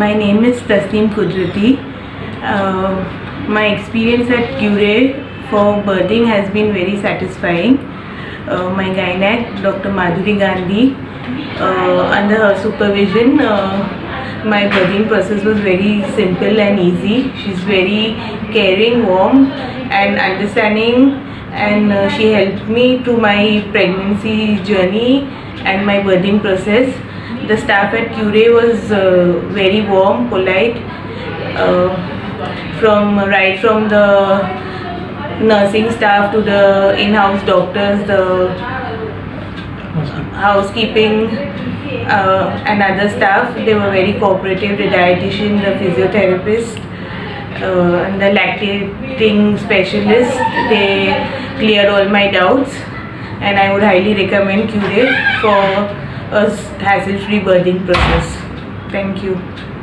My name is Tasneem Qudrati. Uh, my experience at Currae for birthing has been very satisfying. Uh, my gynec, Dr. Madhuri Gandhi, uh, under her supervision, uh, my birthing process was very simple and easy. She's very caring, warm, and understanding, and uh, she helped me through my pregnancy journey and my birthing process. The staff at Currae was uh, very warm, polite, uh, from right from the nursing staff to the in-house doctors, the housekeeping uh, and other staff. They were very cooperative. The dietitian, the physiotherapist, uh, and the lactating specialist. They cleared all my doubts, and I would highly recommend Currae for a hassle-free birthing process. Thank you.